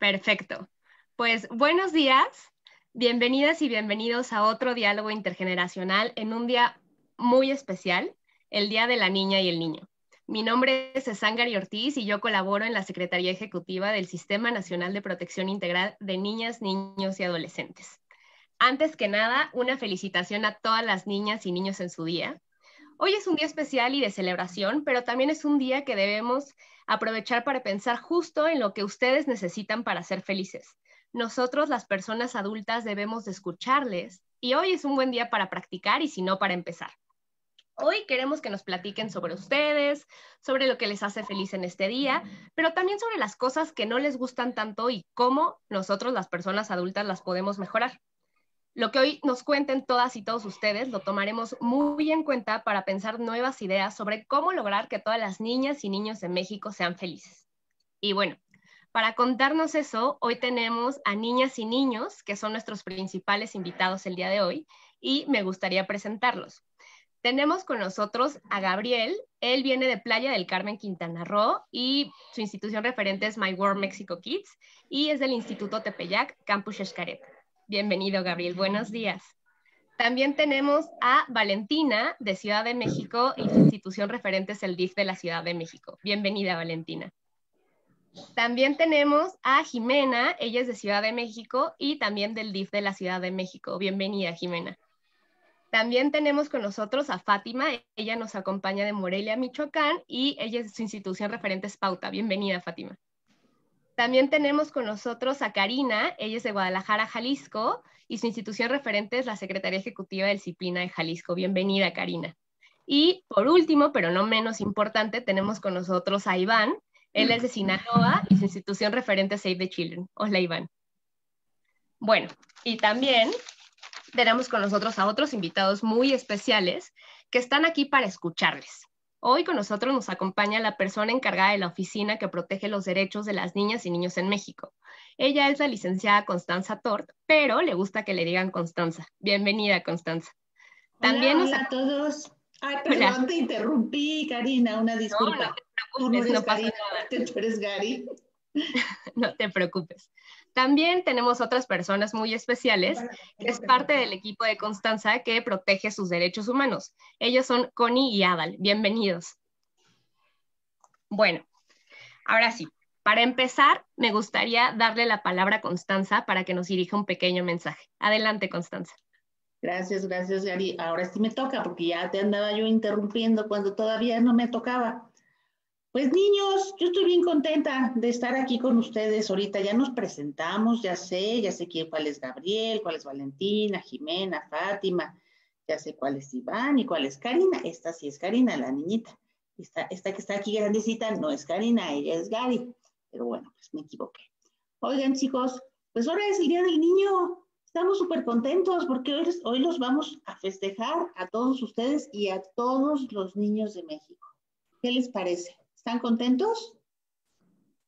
Perfecto. Pues buenos días, bienvenidas y bienvenidos a otro diálogo intergeneracional en un día muy especial, el Día de la Niña y el Niño. Mi nombre es Sangari Ortiz y yo colaboro en la Secretaría Ejecutiva del Sistema Nacional de Protección Integral de Niñas, Niños y Adolescentes. Antes que nada, una felicitación a todas las niñas y niños en su día. Hoy es un día especial y de celebración, pero también es un día que debemos aprovechar para pensar justo en lo que ustedes necesitan para ser felices. Nosotros, las personas adultas, debemos de escucharles y hoy es un buen día para practicar y si no, para empezar. Hoy queremos que nos platiquen sobre ustedes, sobre lo que les hace feliz en este día, pero también sobre las cosas que no les gustan tanto y cómo nosotros, las personas adultas, las podemos mejorar. Lo que hoy nos cuenten todas y todos ustedes lo tomaremos muy en cuenta para pensar nuevas ideas sobre cómo lograr que todas las niñas y niños de México sean felices. Y bueno, para contarnos eso, hoy tenemos a niñas y niños, que son nuestros principales invitados el día de hoy, y me gustaría presentarlos. Tenemos con nosotros a Gabriel, él viene de Playa del Carmen, Quintana Roo, y su institución referente es My World Mexico Kids, y es del Instituto Tepeyac, Campus Xcaret. Bienvenido, Gabriel. Buenos días. También tenemos a Valentina de Ciudad de México su institución referente es el DIF de la Ciudad de México. Bienvenida, Valentina. También tenemos a Jimena, ella es de Ciudad de México y también del DIF de la Ciudad de México. Bienvenida, Jimena. También tenemos con nosotros a Fátima, ella nos acompaña de Morelia, Michoacán y ella es su institución referente es Pauta. Bienvenida, Fátima. También tenemos con nosotros a Karina, ella es de Guadalajara, Jalisco, y su institución referente es la Secretaría Ejecutiva de Disciplina de Jalisco. Bienvenida, Karina. Y por último, pero no menos importante, tenemos con nosotros a Iván, él es de Sinaloa y su institución referente es Save the Children. Hola, Iván. Bueno, y también tenemos con nosotros a otros invitados muy especiales que están aquí para escucharles. Hoy con nosotros nos acompaña la persona encargada de la oficina que protege los derechos de las niñas y niños en México. Ella es la licenciada Constanza Tort, pero le gusta que le digan Constanza. Bienvenida, Constanza. También hola, a todos. Ay, perdón, te interrumpí, Karina, una disculpa. No, no te preocupes, no, Karina, Tú eres Gary. no te preocupes. También tenemos otras personas muy especiales, que es parte del equipo de Constanza que protege sus derechos humanos. Ellos son Connie y Adal. Bienvenidos. Bueno, ahora sí, para empezar, me gustaría darle la palabra a Constanza para que nos dirija un pequeño mensaje. Adelante, Constanza. Gracias, gracias, Gary. Ahora sí me toca, porque ya te andaba yo interrumpiendo cuando todavía no me tocaba. Pues niños, yo estoy bien contenta de estar aquí con ustedes. Ahorita ya nos presentamos, ya sé, ya sé quién, cuál es Gabriel, cuál es Valentina, Jimena, Fátima, ya sé cuál es Iván y cuál es Karina. Esta sí es Karina, la niñita. Esta, esta que está aquí grandecita no es Karina, ella es Gary. Pero bueno, pues me equivoqué. Oigan chicos, pues ahora es el Día del Niño. Estamos súper contentos porque hoy los vamos a festejar a todos ustedes y a todos los niños de México. ¿Qué les parece? ¿Están contentos?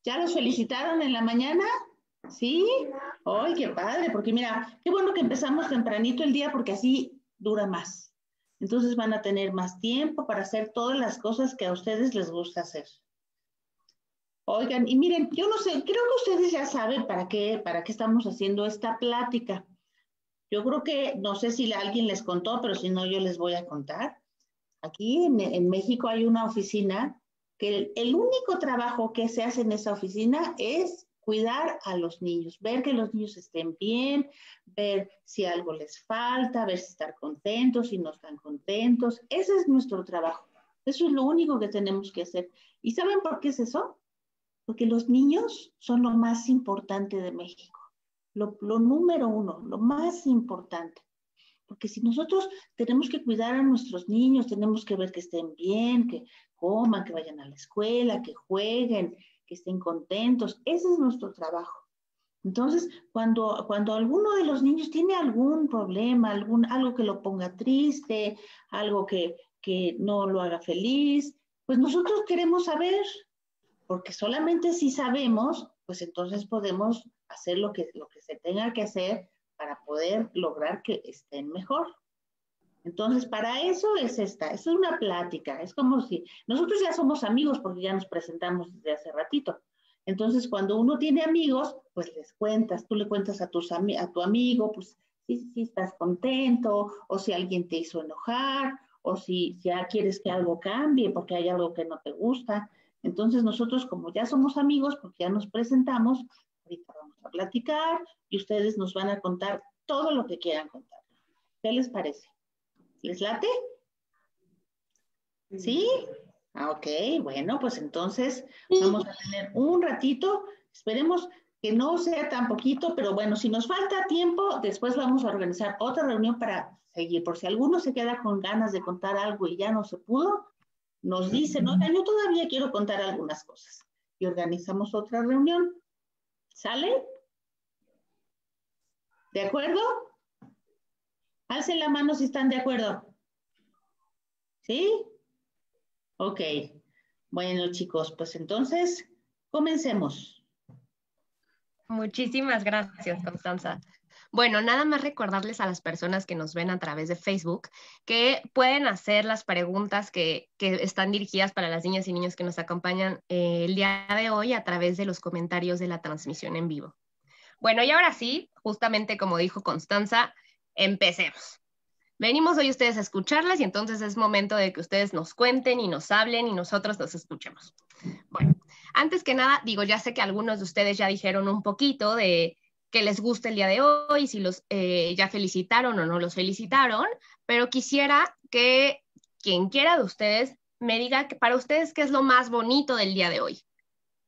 ¿Ya los felicitaron en la mañana? ¿Sí? ¡Ay, qué padre! Porque mira, qué bueno que empezamos tempranito el día porque así dura más. Entonces van a tener más tiempo para hacer todas las cosas que a ustedes les gusta hacer. Oigan, y miren, yo no sé, creo que ustedes ya saben para qué, para qué estamos haciendo esta plática. Yo creo que, no sé si alguien les contó, pero si no, yo les voy a contar. Aquí en, en México hay una oficina el, único trabajo que se hace en esa oficina es cuidar a los niños, ver que los niños estén bien, ver si algo les falta, ver si están contentos, si no están contentos. Ese es nuestro trabajo. Eso es lo único que tenemos que hacer. ¿Y saben por qué es eso? Porque los niños son lo más importante de México. Lo, lo número uno, lo más importante. Porque si nosotros tenemos que cuidar a nuestros niños, tenemos que ver que estén bien, que coman, que vayan a la escuela, que jueguen, que estén contentos. Ese es nuestro trabajo. Entonces, cuando, cuando alguno de los niños tiene algún problema, algún, algo que lo ponga triste, algo que, que no lo haga feliz, pues nosotros queremos saber, porque solamente si sabemos, pues entonces podemos hacer lo que, lo que se tenga que hacer para poder lograr que estén mejor. Entonces, para eso es esta, es una plática, es como si nosotros ya somos amigos porque ya nos presentamos desde hace ratito. Entonces, cuando uno tiene amigos, pues les cuentas, tú le cuentas a, tus a tu amigo, pues si, si estás contento, o si alguien te hizo enojar, o si ya quieres que algo cambie porque hay algo que no te gusta. Entonces nosotros como ya somos amigos, porque ya nos presentamos, ahorita vamos a platicar y ustedes nos van a contar todo lo que quieran contar. ¿Qué les parece? ¿Les late? ¿Sí? Ah, ok, bueno, pues entonces vamos a tener un ratito. Esperemos que no sea tan poquito, pero bueno, si nos falta tiempo, después vamos a organizar otra reunión para seguir. Por si alguno se queda con ganas de contar algo y ya no se pudo, nos dice, no, yo todavía quiero contar algunas cosas. Y organizamos otra reunión. ¿Sale? ¿De acuerdo? Alcen la mano si están de acuerdo. ¿Sí? Ok. Bueno, chicos, pues entonces, comencemos. Muchísimas gracias, Constanza. Bueno, nada más recordarles a las personas que nos ven a través de Facebook que pueden hacer las preguntas que, están dirigidas para las niñas y niños que nos acompañan eh, el día de hoy a través de los comentarios de la transmisión en vivo. Bueno, y ahora sí, justamente como dijo Constanza, empecemos. Venimos hoy ustedes a escucharlas y entonces es momento de que ustedes nos cuenten y nos hablen y nosotros nos escuchemos. Bueno, antes que nada, digo, ya sé que algunos de ustedes ya dijeron un poquito de que les gusta el día de hoy, si los eh, ya felicitaron o no los felicitaron, pero quisiera que quien quiera de ustedes me diga que para ustedes qué es lo más bonito del día de hoy,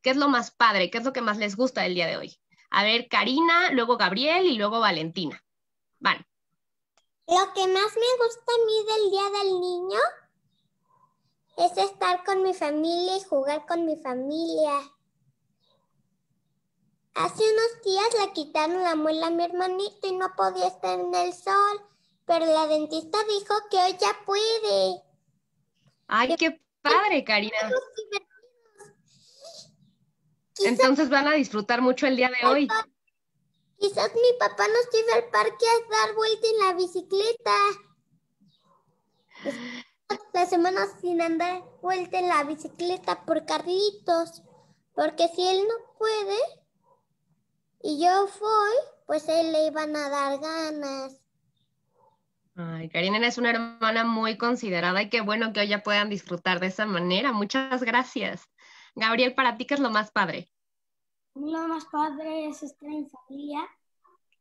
qué es lo más padre, qué es lo que más les gusta del día de hoy. A ver, Karina, luego Gabriel y luego Valentina. Van. Lo que más me gusta a mí del Día del Niño es estar con mi familia y jugar con mi familia. Hace unos días le quitaron la muela a mi hermanito y no podía estar en el sol, pero la dentista dijo que hoy ya puede. Ay, qué padre, Karina. Entonces van a disfrutar mucho el día de hoy. Quizás mi papá nos lleve al parque a dar vuelta en la bicicleta. La semana sin andar vuelta en la bicicleta por Carlitos. Porque si él no puede y yo fui, pues él le iban a dar ganas. Ay, Karina es una hermana muy considerada y qué bueno que hoy ya puedan disfrutar de esa manera. Muchas gracias. Gabriel, ¿para ti qué es lo más padre? Lo más padre es estar en familia,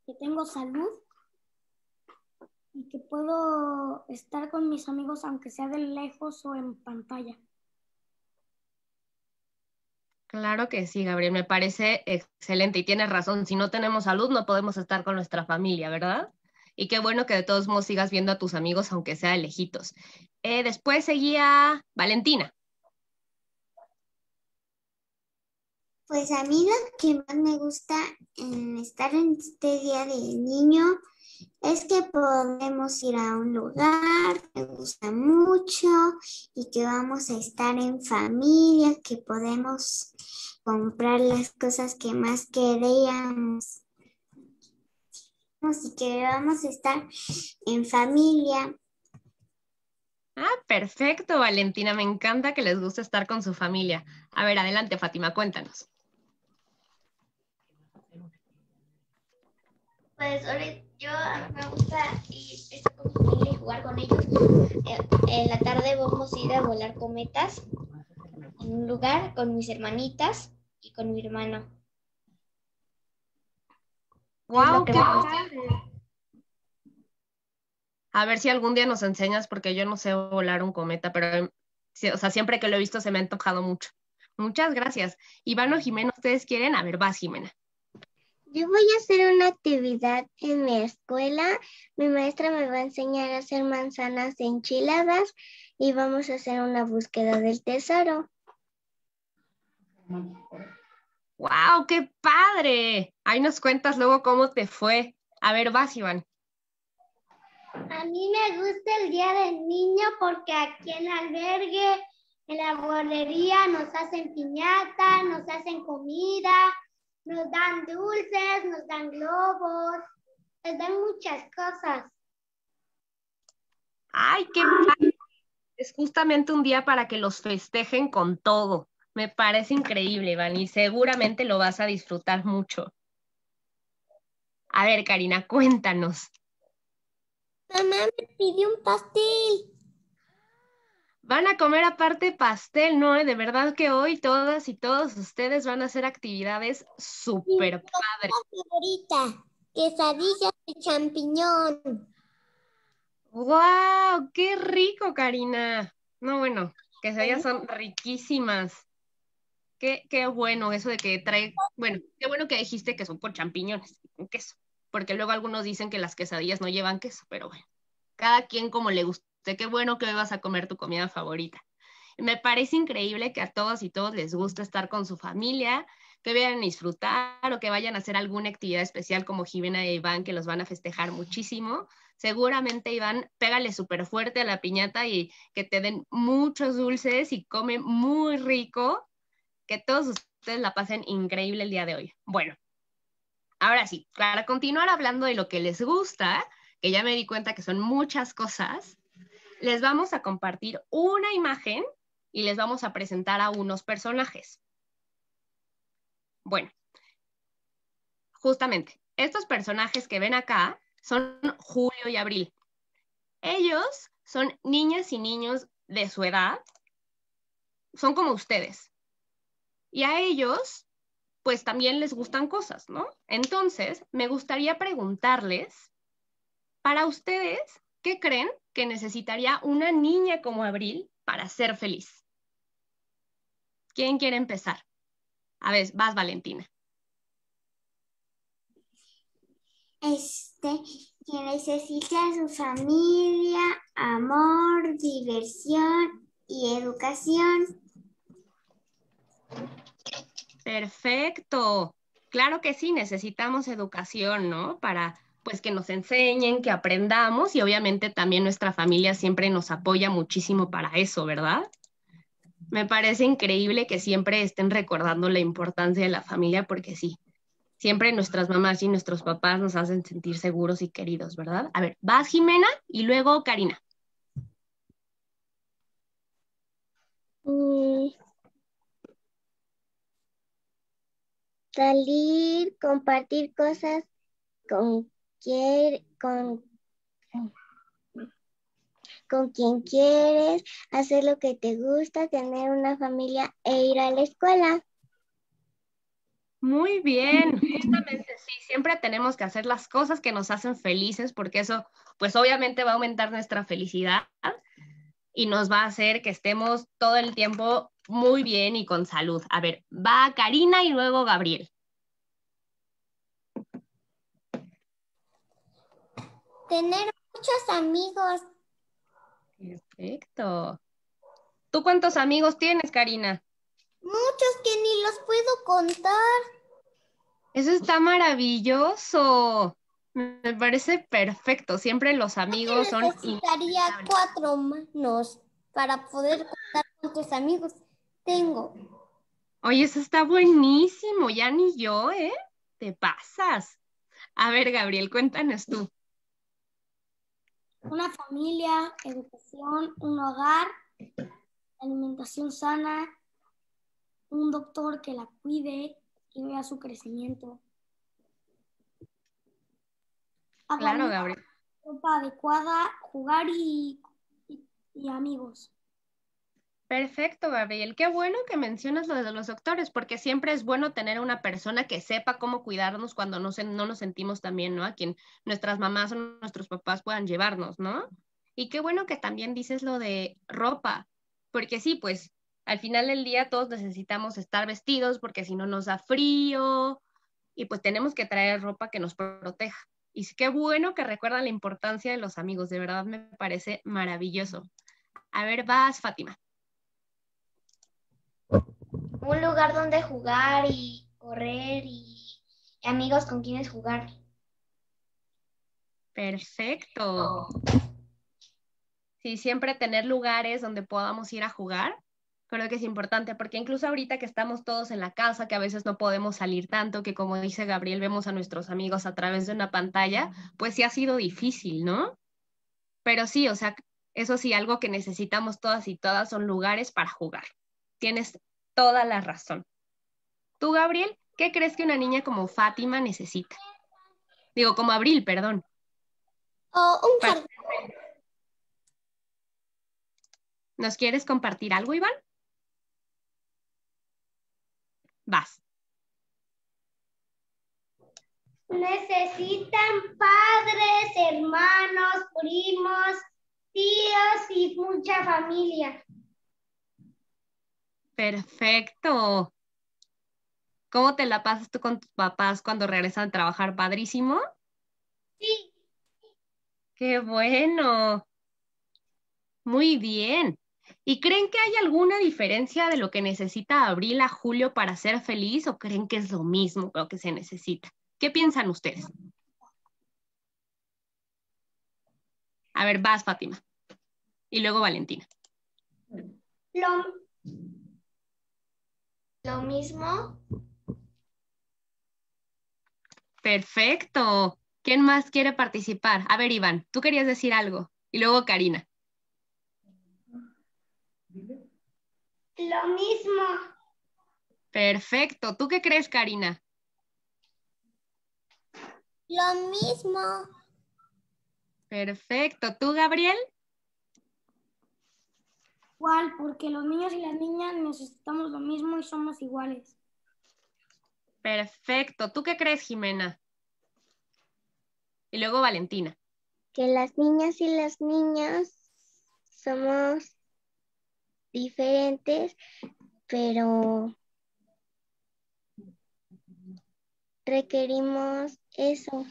que tengo salud y que puedo estar con mis amigos aunque sea de lejos o en pantalla. Claro que sí, Gabriel, me parece excelente y tienes razón. Si no tenemos salud, no podemos estar con nuestra familia, ¿verdad? Y qué bueno que de todos modos sigas viendo a tus amigos, aunque sea de lejitos. Eh, después seguía Valentina. Pues a mí lo que más me gusta en estar en este día del niño es que podemos ir a un lugar me gusta mucho y que vamos a estar en familia, que podemos comprar las cosas que más queríamos y que vamos a estar en familia. Ah, perfecto, Valentina. Me encanta que les guste estar con su familia. A ver, adelante, Fátima, cuéntanos. Pues yo me gusta ir jugar con ellos. En la tarde vamos a ir a volar cometas en un lugar con mis hermanitas y con mi hermano. ¡Wow! ¡Qué A ver si algún día nos enseñas, porque yo no sé volar un cometa, pero o sea, siempre que lo he visto se me ha antojado mucho. Muchas gracias. Iván o Jimena, ¿ustedes quieren? A ver, vas, Jimena. Yo voy a hacer una actividad en mi escuela. Mi maestra me va a enseñar a hacer manzanas enchiladas y vamos a hacer una búsqueda del tesoro. ¡Wow! ¡Qué padre! Ahí nos cuentas luego cómo te fue. A ver, vas, Iván. A mí me gusta el Día del Niño porque aquí en el albergue, en la guardería, nos hacen piñata, nos hacen comida, nos dan dulces, nos dan globos, nos dan muchas cosas. ¡Ay, qué padre! Es justamente un día para que los festejen con todo. Me parece increíble, Iván, y seguramente lo vas a disfrutar mucho. A ver, Karina, cuéntanos. Mamá me pidió un pastel. Van a comer aparte pastel, ¿no? De verdad que hoy todas y todos ustedes van a hacer actividades súper padres. favorita, quesadillas de champiñón. ¡Wow! ¡Qué rico, Karina! No, bueno, quesadillas son riquísimas. Qué, qué bueno eso de que trae, bueno, qué bueno que dijiste que son con champiñones, con queso, porque luego algunos dicen que las quesadillas no llevan queso, pero bueno, cada quien como le guste. Qué bueno que hoy vas a comer tu comida favorita. Me parece increíble que a todos y todos les guste estar con su familia, que vayan a disfrutar o que vayan a hacer alguna actividad especial como Jimena e Iván, que los van a festejar muchísimo. Seguramente Iván, pégale súper fuerte a la piñata y que te den muchos dulces y come muy rico. Que todos ustedes la pasen increíble el día de hoy. Bueno, ahora sí, para continuar hablando de lo que les gusta, que ya me di cuenta que son muchas cosas, les vamos a compartir una imagen y les vamos a presentar a unos personajes. Bueno, justamente, estos personajes que ven acá son Julio y Abril. Ellos son niñas y niños de su edad, son como ustedes. Y a ellos, pues también les gustan cosas, ¿no? Entonces, me gustaría preguntarles, para ustedes, ¿qué creen que necesitaría una niña como Abril para ser feliz? ¿Quién quiere empezar? A ver, vas, Valentina. Este, que necesita su familia, amor, diversión y educación. Perfecto. Claro que sí, necesitamos educación, ¿no? Para pues que nos enseñen, que aprendamos y obviamente también nuestra familia siempre nos apoya muchísimo para eso, ¿verdad? Me parece increíble que siempre estén recordando la importancia de la familia porque sí, siempre nuestras mamás y nuestros papás nos hacen sentir seguros y queridos, ¿verdad? A ver, vas Jimena y luego Karina. Mm. Salir, compartir cosas con con, con quien quieres, hacer lo que te gusta, tener una familia e ir a la escuela. Muy bien, justamente sí, siempre tenemos que hacer las cosas que nos hacen felices porque eso pues obviamente va a aumentar nuestra felicidad y nos va a hacer que estemos todo el tiempo muy bien y con salud. A ver, va Karina y luego Gabriel. Tener muchos amigos. Perfecto. ¿Tú cuántos amigos tienes, Karina? Muchos que ni los puedo contar. Eso está maravilloso. Me parece perfecto. Siempre los amigos son. Necesitaría cuatro manos para poder contar cuántos amigos tengo. Oye, eso está buenísimo. Ya ni yo, ¿eh? Te pasas. A ver, Gabriel, cuéntanos tú una familia, educación, un hogar, alimentación sana, un doctor que la cuide y vea su crecimiento. Claro, Gabriel. Ropa adecuada, jugar y, y amigos. Perfecto, Gabriel. Qué bueno que mencionas lo de los doctores, porque siempre es bueno tener una persona que sepa cómo cuidarnos cuando no, no nos sentimos tan bien, ¿no? A quien nuestras mamás o nuestros papás puedan llevarnos, ¿no? Y qué bueno que también dices lo de ropa, porque sí, pues al final del día todos necesitamos estar vestidos porque si no nos da frío y pues tenemos que traer ropa que nos proteja. Y qué bueno que recuerdan la importancia de los amigos, de verdad me parece maravilloso. A ver, vas, Fátima un lugar donde jugar y correr y amigos con quienes jugar. Perfecto. Sí, siempre tener lugares donde podamos ir a jugar, creo que es importante, porque incluso ahorita que estamos todos en la casa, que a veces no podemos salir tanto, que como dice Gabriel, vemos a nuestros amigos a través de una pantalla, pues sí ha sido difícil, ¿no? Pero sí, o sea, eso sí, algo que necesitamos todas y todas son lugares para jugar. Tienes toda la razón. Tú, Gabriel, ¿qué crees que una niña como Fátima necesita? Digo, como Abril, perdón. O un jardín. ¿Nos quieres compartir algo, Iván? Vas. Necesitan padres, hermanos, primos, tíos y mucha familia. Perfecto. ¿Cómo te la pasas tú con tus papás cuando regresan a trabajar? ¿Padrísimo? Sí. Qué bueno. Muy bien. ¿Y creen que hay alguna diferencia de lo que necesita Abril a Julio para ser feliz o creen que es lo mismo lo que se necesita? ¿Qué piensan ustedes? A ver, vas, Fátima. Y luego Valentina. Lo, lo mismo. Perfecto. ¿Quién más quiere participar? A ver, Iván, tú querías decir algo. Y luego Karina. Lo mismo. Perfecto. ¿Tú qué crees, Karina? Lo mismo. Perfecto. ¿Tú, Gabriel? Igual, porque los niños y las niñas necesitamos lo mismo y somos iguales. Perfecto. ¿Tú qué crees, Jimena? Y luego Valentina. Que las niñas y los niños somos diferentes, pero requerimos eso.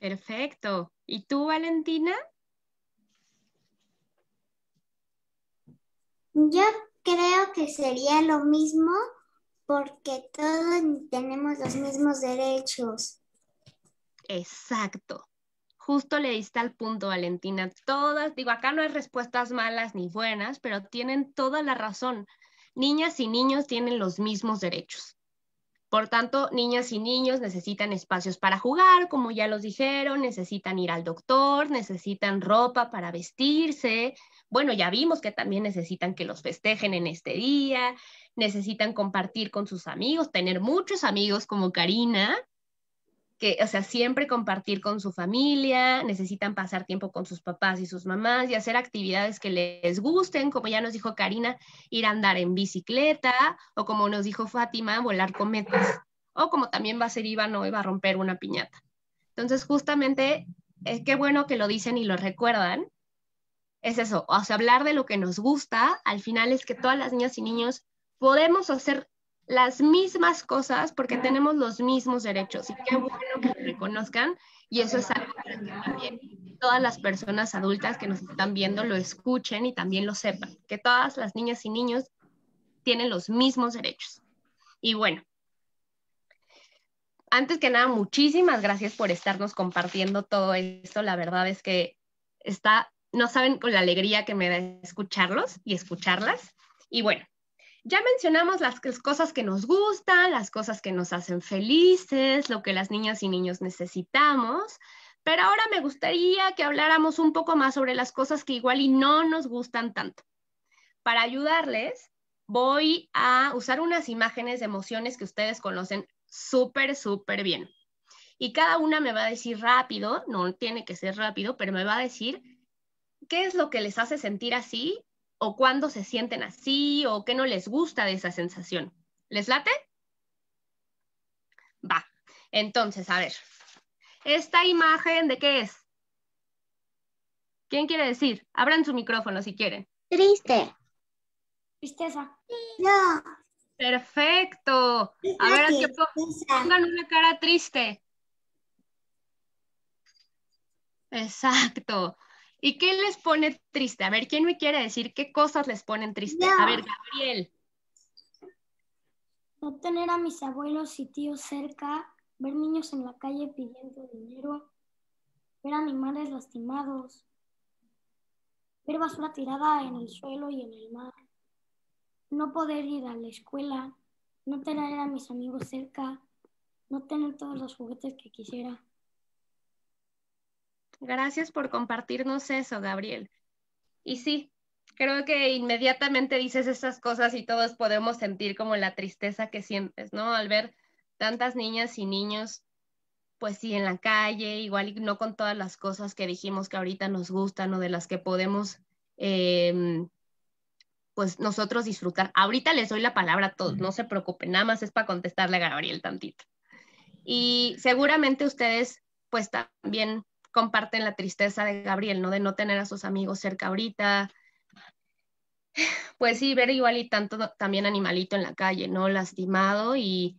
Perfecto. ¿Y tú, Valentina? Yo creo que sería lo mismo porque todos tenemos los mismos derechos. Exacto. Justo le diste al punto, Valentina. Todas, digo, acá no hay respuestas malas ni buenas, pero tienen toda la razón. Niñas y niños tienen los mismos derechos. Por tanto, niñas y niños necesitan espacios para jugar, como ya los dijeron, necesitan ir al doctor, necesitan ropa para vestirse. Bueno, ya vimos que también necesitan que los festejen en este día, necesitan compartir con sus amigos, tener muchos amigos como Karina, que, o sea, siempre compartir con su familia, necesitan pasar tiempo con sus papás y sus mamás y hacer actividades que les gusten, como ya nos dijo Karina, ir a andar en bicicleta, o como nos dijo Fátima, volar cometas, o como también va a ser Iván hoy, va a romper una piñata. Entonces, justamente, es qué bueno que lo dicen y lo recuerdan. Es eso, o sea, hablar de lo que nos gusta, al final es que todas las niñas y niños podemos hacer las mismas cosas porque tenemos los mismos derechos y qué bueno que lo reconozcan y eso es algo para que también todas las personas adultas que nos están viendo lo escuchen y también lo sepan, que todas las niñas y niños tienen los mismos derechos. Y bueno, antes que nada, muchísimas gracias por estarnos compartiendo todo esto. La verdad es que está, no saben con la alegría que me da escucharlos y escucharlas. Y bueno, ya mencionamos las cosas que nos gustan, las cosas que nos hacen felices, lo que las niñas y niños necesitamos, pero ahora me gustaría que habláramos un poco más sobre las cosas que igual y no nos gustan tanto. Para ayudarles, voy a usar unas imágenes de emociones que ustedes conocen súper, súper bien. Y cada una me va a decir rápido, no tiene que ser rápido, pero me va a decir qué es lo que les hace sentir así o cuándo se sienten así o qué no les gusta de esa sensación. ¿Les late? Va. Entonces, a ver. ¿Esta imagen de qué es? ¿Quién quiere decir? Abran su micrófono si quieren. Triste. Tristeza. No. Perfecto. A ver, aquí pongan una cara triste. Exacto. ¿Y qué les pone triste? A ver, ¿quién me quiere decir qué cosas les ponen triste? A ver, Gabriel. No tener a mis abuelos y tíos cerca, ver niños en la calle pidiendo dinero, ver animales lastimados, ver basura tirada en el suelo y en el mar, no poder ir a la escuela, no tener a mis amigos cerca, no tener todos los juguetes que quisiera. Gracias por compartirnos eso, Gabriel. Y sí, creo que inmediatamente dices estas cosas y todos podemos sentir como la tristeza que sientes, ¿no? Al ver tantas niñas y niños, pues sí, en la calle, igual y no con todas las cosas que dijimos que ahorita nos gustan o de las que podemos, em, pues nosotros disfrutar. Ahorita les doy la palabra a todos, no se preocupen, nada más es para contestarle a Gabriel tantito. Y seguramente ustedes, pues también comparten la tristeza de Gabriel, ¿no? De no tener a sus amigos cerca ahorita. Pues sí, ver igual y tanto también animalito en la calle, ¿no? Lastimado y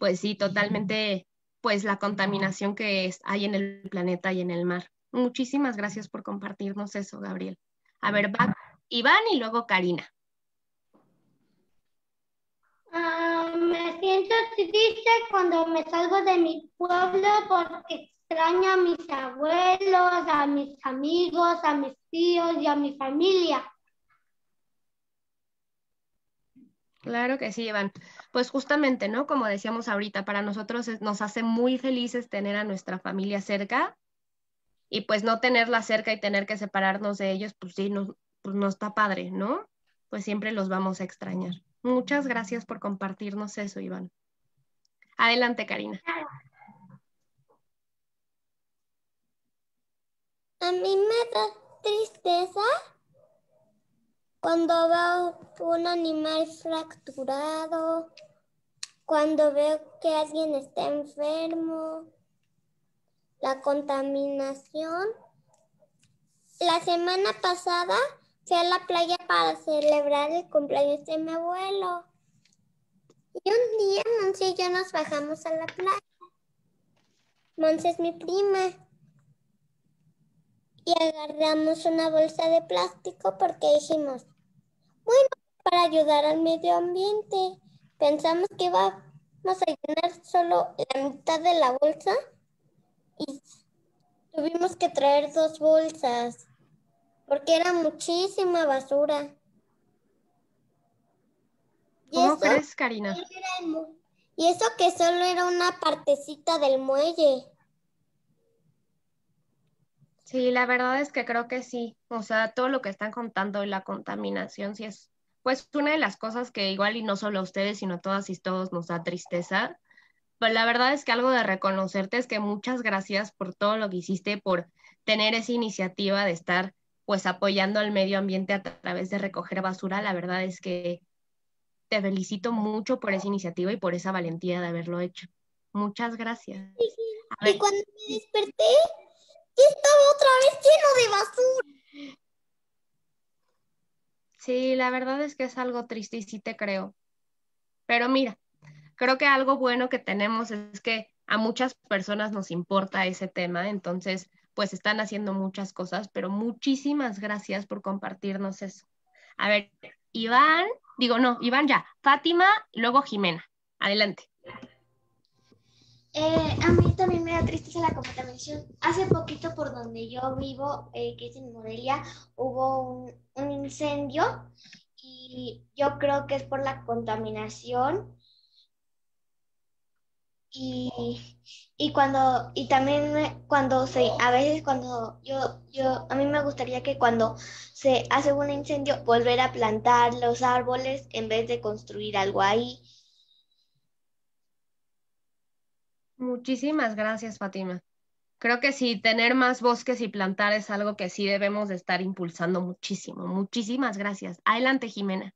pues sí, totalmente, pues la contaminación que hay en el planeta y en el mar. Muchísimas gracias por compartirnos eso, Gabriel. A ver, va Iván y luego Karina. Ah, me siento triste cuando me salgo de mi pueblo porque extraño a mis abuelos, a mis amigos, a mis tíos y a mi familia. Claro que sí, Iván. Pues justamente, ¿no? Como decíamos ahorita, para nosotros nos hace muy felices tener a nuestra familia cerca y pues no tenerla cerca y tener que separarnos de ellos, pues sí, no, pues no está padre, ¿no? Pues siempre los vamos a extrañar. Muchas gracias por compartirnos eso, Iván. Adelante, Karina. A mí me da tristeza cuando veo un animal fracturado, cuando veo que alguien está enfermo, la contaminación. La semana pasada fui a la playa para celebrar el cumpleaños de mi abuelo. Y un día Monse y yo nos bajamos a la playa. Monse es mi prima y agarramos una bolsa de plástico porque dijimos, bueno, para ayudar al medio ambiente. Pensamos que íbamos a llenar solo la mitad de la bolsa y tuvimos que traer dos bolsas porque era muchísima basura. ¿Cómo crees, Karina? y eso que solo era una partecita del muelle. Sí, la verdad es que creo que sí. O sea, todo lo que están contando y la contaminación, sí es, pues, una de las cosas que igual y no solo a ustedes, sino a todas y todos nos da tristeza. Pero la verdad es que algo de reconocerte es que muchas gracias por todo lo que hiciste, por tener esa iniciativa de estar, pues, apoyando al medio ambiente a través de recoger basura. La verdad es que te felicito mucho por esa iniciativa y por esa valentía de haberlo hecho. Muchas gracias. Y cuando me desperté, estaba otra vez lleno de basura. Sí, la verdad es que es algo triste y sí te creo. Pero mira, creo que algo bueno que tenemos es que a muchas personas nos importa ese tema, entonces pues están haciendo muchas cosas, pero muchísimas gracias por compartirnos eso. A ver, Iván, digo no, Iván ya, Fátima, luego Jimena. Adelante. Eh, a mí también me da tristeza la contaminación. Hace poquito por donde yo vivo, eh, que es en Morelia, hubo un, incendio y yo creo que es por la contaminación. Y, y cuando, y también cuando se, a veces cuando yo, yo, a mí me gustaría que cuando se hace un incendio, volver a plantar los árboles en vez de construir algo ahí Muchísimas gracias, Fátima. Creo que sí, tener más bosques y plantar es algo que sí debemos de estar impulsando muchísimo. Muchísimas gracias. Adelante, Jimena.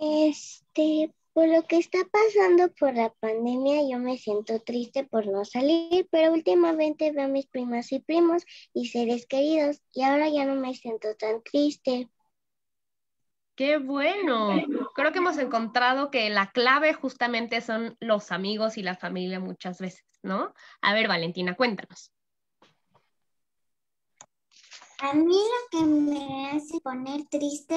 Este, por lo que está pasando por la pandemia, yo me siento triste por no salir, pero últimamente veo a mis primas y primos y seres queridos y ahora ya no me siento tan triste. Qué bueno. Creo que hemos encontrado que la clave justamente son los amigos y la familia muchas veces, ¿no? A ver, Valentina, cuéntanos. A mí lo que me hace poner triste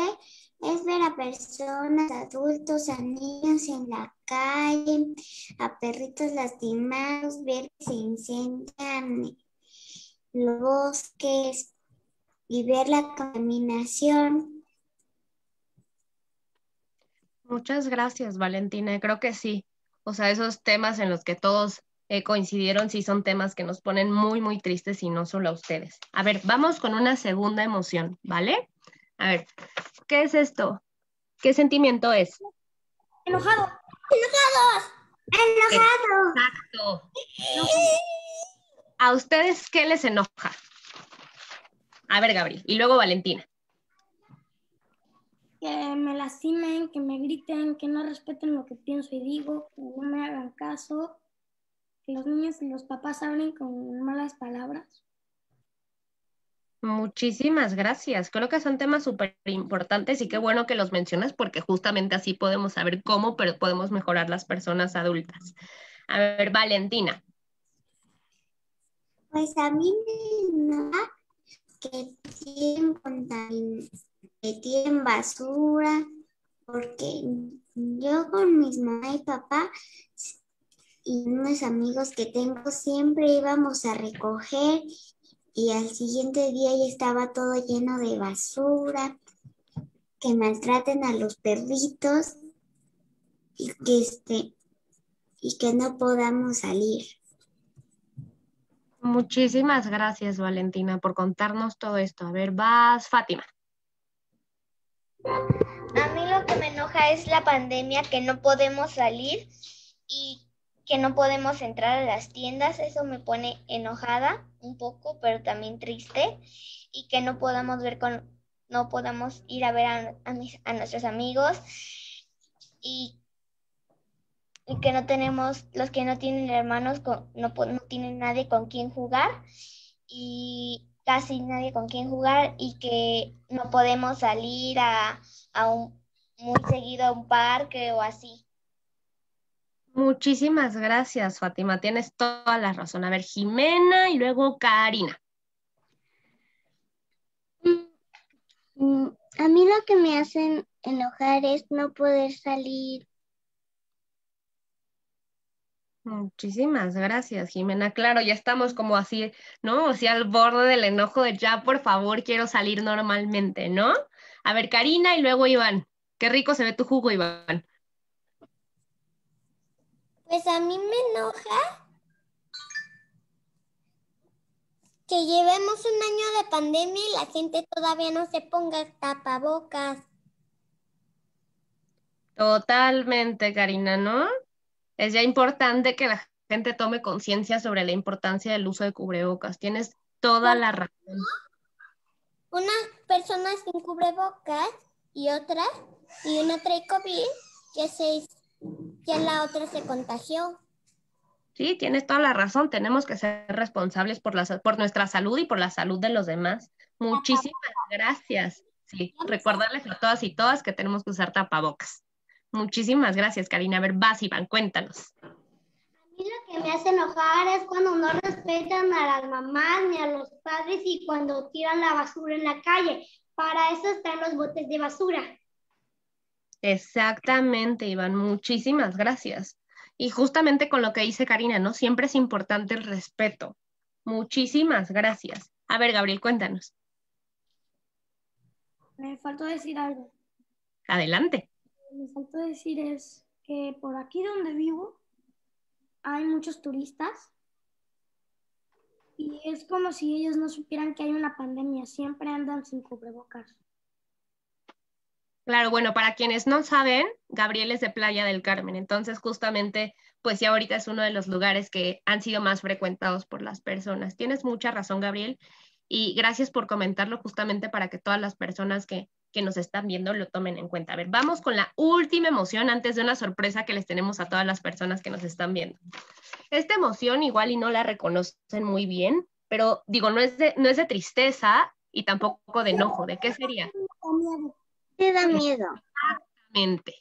es ver a personas, adultos, a niños en la calle, a perritos lastimados, ver que se incendian los bosques y ver la contaminación. Muchas gracias, Valentina. Creo que sí. O sea, esos temas en los que todos eh, coincidieron, sí son temas que nos ponen muy, muy tristes y no solo a ustedes. A ver, vamos con una segunda emoción, ¿vale? A ver, ¿qué es esto? ¿Qué sentimiento es? Enojado. Enojados. Enojado. Exacto. ¿A ustedes qué les enoja? A ver, Gabriel, y luego Valentina. Que me lastimen, que me griten, que no respeten lo que pienso y digo, que no me hagan caso, que los niños y los papás hablen con malas palabras. Muchísimas gracias. Creo que son temas súper importantes y qué bueno que los mencionas porque justamente así podemos saber cómo pero podemos mejorar las personas adultas. A ver, Valentina. Pues a mí me enoja que tienen contamin- tienen basura, porque yo con mis mamá y papá y unos amigos que tengo siempre íbamos a recoger y al siguiente día ya estaba todo lleno de basura, que maltraten a los perritos y que este y que no podamos salir. Muchísimas gracias, Valentina, por contarnos todo esto. A ver, vas, Fátima. A mí lo que me enoja es la pandemia, que no podemos salir y que no podemos entrar a las tiendas. Eso me pone enojada un poco, pero también triste. Y que no podamos ver con, no podamos ir a ver a, mis- a nuestros amigos. Y, y que no tenemos, los que no tienen hermanos, con- no, no tienen nadie con quien jugar. Y casi nadie con quien jugar y que no podemos salir a, a un, muy seguido a un parque o así. Muchísimas gracias, Fátima. Tienes toda la razón. A ver, Jimena y luego Karina. Mm, A mí lo que me hacen enojar es no poder salir. Muchísimas gracias, Jimena. Claro, ya estamos como así, ¿no? Así al borde del enojo de ya, por favor, quiero salir normalmente, ¿no? A ver, Karina y luego Iván. Qué rico se ve tu jugo, Iván. Pues a mí me enoja que llevemos un año de pandemia y la gente todavía no se ponga tapabocas. Totalmente, Karina, ¿no? Es ya importante que la gente tome conciencia sobre la importancia del uso de cubrebocas. Tienes toda la razón. Unas personas sin cubrebocas y otras, y una trae COVID, que, se, que la otra se contagió. Sí, tienes toda la razón. Tenemos que ser responsables por, la, por nuestra salud y por la salud de los demás. Muchísimas gracias. Sí, recordarles a todas y todas que tenemos que usar tapabocas. Muchísimas gracias, Karina. A ver, vas, Iván, cuéntanos. A mí lo que me hace enojar es cuando no respetan a las mamás ni a los padres y cuando tiran la basura en la calle. Para eso están los botes de basura. Exactamente, Iván. Muchísimas gracias. Y justamente con lo que dice Karina, ¿no? Siempre es importante el respeto. Muchísimas gracias. A ver, Gabriel, cuéntanos. Me faltó decir algo. Adelante. Me faltó decir es que por aquí donde vivo hay muchos turistas y es como si ellos no supieran que hay una pandemia. Siempre andan sin cubrebocas. Claro, bueno, para quienes no saben, Gabriel es de Playa del Carmen, entonces justamente, pues sí, ahorita es uno de los lugares que han sido más frecuentados por las personas. Tienes mucha razón, Gabriel, y gracias por comentarlo justamente para que todas las personas que, que nos están viendo lo tomen en cuenta. A ver, vamos con la última emoción antes de una sorpresa que les tenemos a todas las personas que nos están viendo. Esta emoción igual y no la reconocen muy bien, pero digo, no es de, no es de tristeza y tampoco de enojo. ¿De qué sería? Te da miedo. Mente.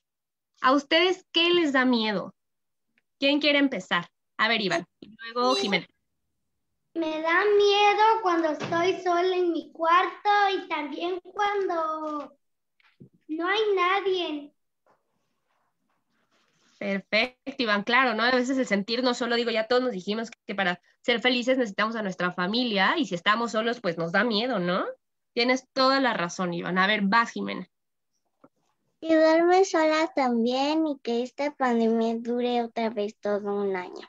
¿A ustedes qué les da miedo? ¿Quién quiere empezar? A ver, Iván. Y luego Jimena. Me da miedo cuando estoy sola en mi cuarto y también cuando no hay nadie. Perfecto, Iván. Claro, ¿no? A veces el sentir no solo, digo, ya todos nos dijimos que para ser felices necesitamos a nuestra familia y si estamos solos, pues nos da miedo, ¿no? Tienes toda la razón, Iván. A ver, vas, Jimena. Quedarme sola también y que esta pandemia dure otra vez todo un año.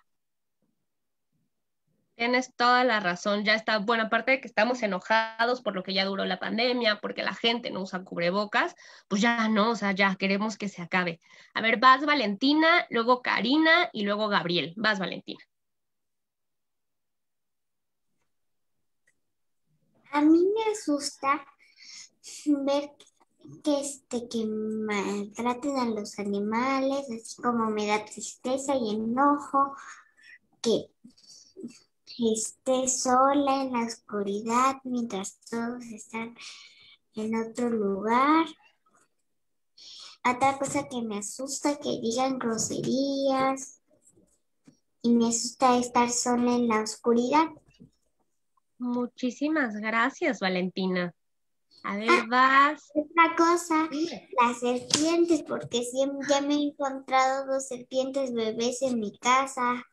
Tienes toda la razón, ya está, bueno, aparte de que estamos enojados por lo que ya duró la pandemia, porque la gente no usa cubrebocas, pues ya no, o sea, ya queremos que se acabe. A ver, vas Valentina, luego Karina y luego Gabriel. Vas Valentina. A mí me asusta ver que, este, que maltraten a los animales, así como me da tristeza y enojo, que esté sola en la oscuridad mientras todos están en otro lugar. Otra cosa que me asusta, que digan groserías. Y me asusta estar sola en la oscuridad. Muchísimas gracias, Valentina. A ver, ah, vas. Otra cosa, las serpientes, porque siempre ya me he encontrado dos serpientes bebés en mi casa.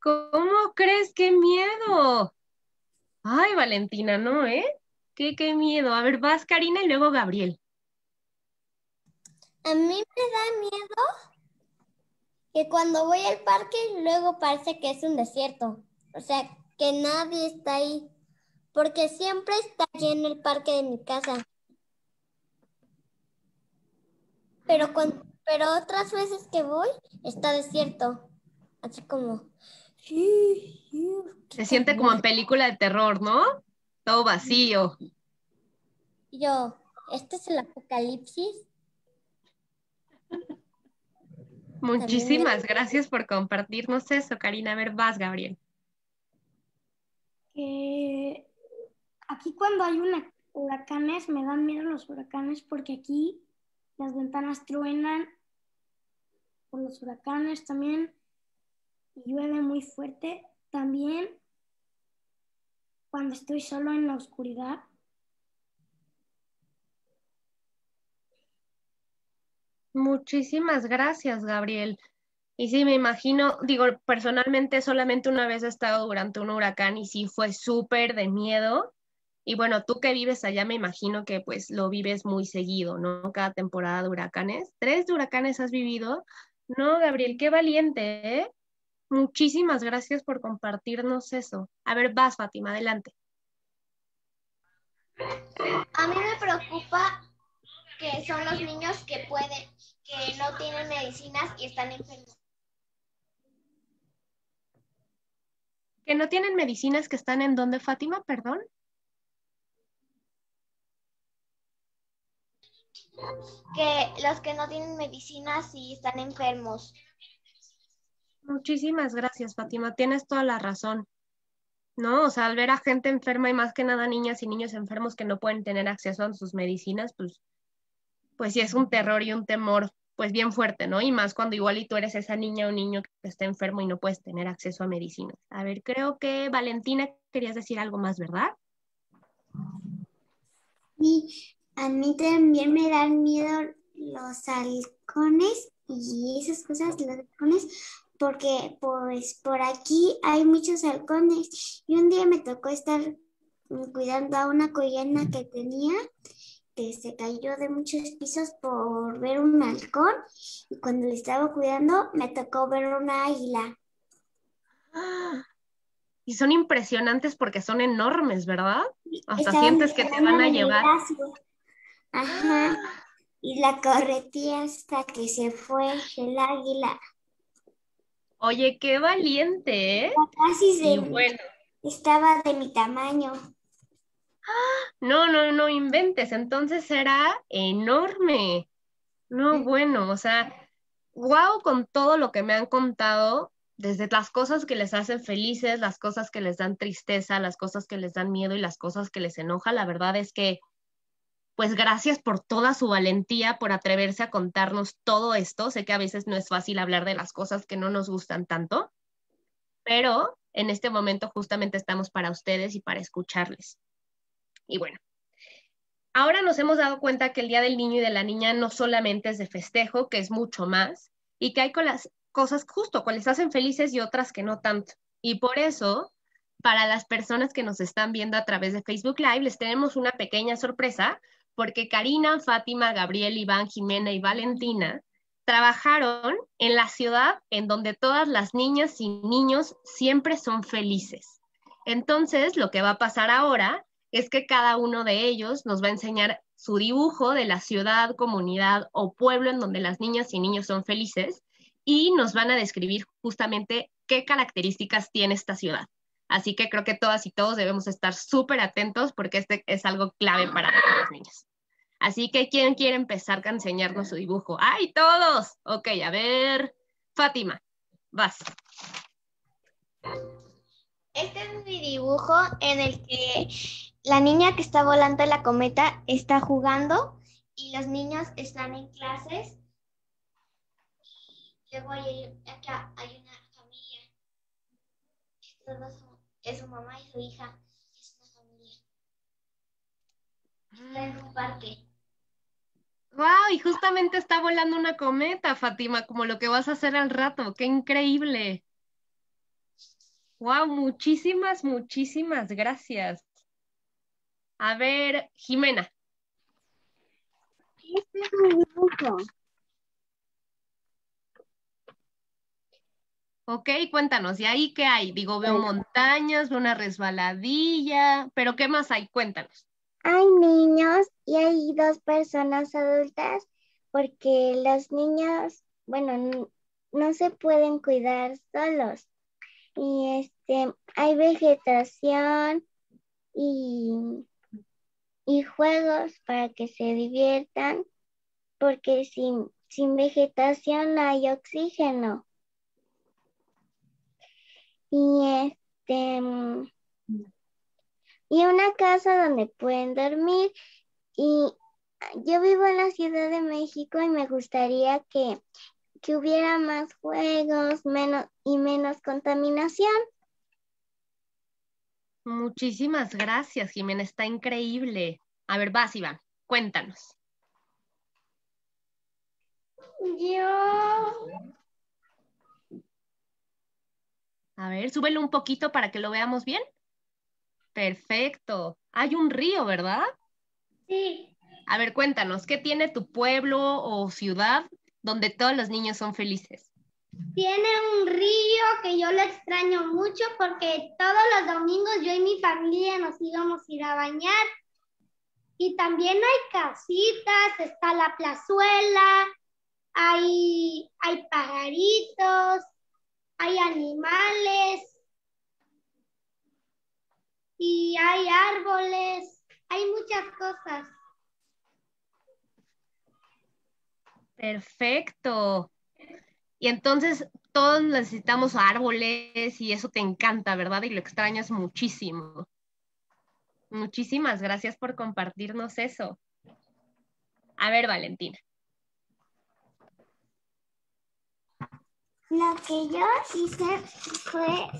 ¿Cómo crees? ¡Qué miedo! Ay, Valentina, no, ¿eh? ¿Qué, qué miedo? A ver, vas Karina y luego Gabriel. A mí me da miedo que cuando voy al parque luego parece que es un desierto. O sea, que nadie está ahí. Porque siempre está lleno el parque de mi casa. Pero, pero otras veces que voy está desierto. Así como... Se siente como en película de terror, ¿no? Todo vacío. Yo, ¿este es el apocalipsis? Muchísimas gracias por compartirnos eso, Karina. A ver, vas, Gabriel. aquí cuando hay una, huracanes, me dan miedo los huracanes porque aquí las ventanas truenan por los huracanes también llueve muy fuerte. También cuando estoy solo en la oscuridad. Muchísimas gracias, Gabriel. Y sí, me imagino, digo, personalmente solamente una vez he estado durante un huracán y sí fue súper de miedo. Y bueno, tú que vives allá, me imagino que pues lo vives muy seguido, ¿no? Cada temporada de huracanes. ¿Tres huracanes has vivido? No, Gabriel, qué valiente, ¿eh? Muchísimas gracias por compartirnos eso. A ver, vas, Fátima, adelante. A mí me preocupa que son los niños que pueden, que no tienen medicinas y están enfermos. ¿Que no tienen medicinas que están en dónde, Fátima? Perdón. Que los que no tienen medicinas y están enfermos. Muchísimas gracias, Fátima. Tienes toda la razón. ¿No? O sea, al ver a gente enferma y más que nada niñas y niños enfermos que no pueden tener acceso a sus medicinas, pues, pues sí es un terror y un temor, pues bien fuerte, ¿no? Y más cuando igual y tú eres esa niña o niño que está enfermo y no puedes tener acceso a medicinas. A ver, creo que Valentina querías decir algo más, ¿verdad? Sí, a mí también me dan miedo los halcones y esas cosas, los halcones, porque pues por aquí hay muchos halcones y un día me tocó estar cuidando a una collena que tenía que se cayó de muchos pisos por ver un halcón y cuando le estaba cuidando me tocó ver una águila. Y son impresionantes porque son enormes, ¿verdad? Hasta sientes que te van a llevar. Ajá. Y la corretí hasta que se fue el águila. Oye, qué valiente, ¿eh? Casi se bueno. estaba de mi tamaño. No, no, no inventes. Entonces era enorme. No, bueno, o sea, wow con todo lo que me han contado, desde las cosas que les hacen felices, las cosas que les dan tristeza, las cosas que les dan miedo y las cosas que les enoja. La verdad es que pues gracias por toda su valentía, por atreverse a contarnos todo esto. Sé que a veces no es fácil hablar de las cosas que no nos gustan tanto, pero en este momento justamente estamos para ustedes y para escucharles. Y bueno, ahora nos hemos dado cuenta que el Día del Niño y de la Niña no solamente es de festejo, que es mucho más, y que hay con las cosas justo, cuales hacen felices y otras que no tanto. Y por eso, para las personas que nos están viendo a través de Facebook Live, les tenemos una pequeña sorpresa porque Karina, Fátima, Gabriel, Iván, Jimena y Valentina trabajaron en la ciudad en donde todas las niñas y niños siempre son felices. Entonces, lo que va a pasar ahora es que cada uno de ellos nos va a enseñar su dibujo de la ciudad, comunidad o pueblo en donde las niñas y niños son felices y nos van a describir justamente qué características tiene esta ciudad. Así que creo que todas y todos debemos estar súper atentos porque este es algo clave para los niños. Así que, ¿quién quiere empezar a enseñarnos su dibujo? ¡Ay, todos! Ok, a ver, Fátima, vas. Este es mi dibujo en el que la niña que está volando la cometa está jugando y los niños están en clases. Luego hay, acá hay una familia. es su mamá y su hija. Es una familia. Está en un parque. ¡Wow! Y justamente está volando una cometa, Fátima, como lo que vas a hacer al rato. ¡Qué increíble! ¡Wow! Muchísimas, muchísimas gracias. A ver, Jimena. Este es mi dibujo. Ok, cuéntanos, ¿y ahí qué hay? Digo, veo montañas, veo una resbaladilla, pero ¿qué más hay? Cuéntanos. Hay niños y hay dos personas adultas porque los niños, bueno, no se pueden cuidar solos. Y este, hay vegetación y, y juegos para que se diviertan, porque sin, sin vegetación no hay oxígeno. Y este y una casa donde pueden dormir. Y yo vivo en la Ciudad de México y me gustaría que, hubiera más juegos menos, y menos contaminación. Muchísimas gracias, Jimena. Está increíble. A ver, vas, Iván, cuéntanos. Yo. A ver, súbelo un poquito para que lo veamos bien. Perfecto. Hay un río, ¿verdad? Sí. A ver, cuéntanos, ¿qué tiene tu pueblo o ciudad donde todos los niños son felices? Tiene un río que yo lo extraño mucho porque todos los domingos yo y mi familia nos íbamos a ir a bañar. Y también hay casitas, está la plazuela, hay, hay pajaritos, hay animales, y hay árboles, hay muchas cosas. Perfecto. Y entonces todos necesitamos árboles y eso te encanta, ¿verdad? Y lo extrañas muchísimo. Muchísimas gracias por compartirnos eso. A ver, Valentina. Lo que yo hice fue